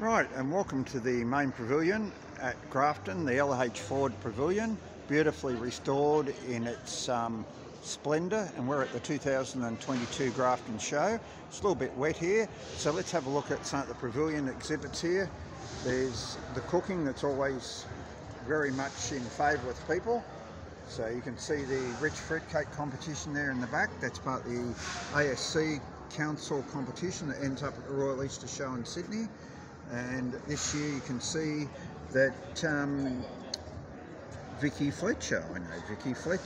Right, and welcome to the main pavilion at Grafton, the LH Ford Pavilion, beautifully restored in its um, splendour, and we're at the 2022 Grafton show. It's a little bit wet here, so let's have a look at some of the pavilion exhibits here. There's the cooking that's always very much in favour with people. So you can see the rich fruitcake competition there in the back. That's part of the ASC Council competition that ends up at the Royal Easter Show in Sydney and this year you can see that um, Vicky Fletcher, I know Vicky Fletcher,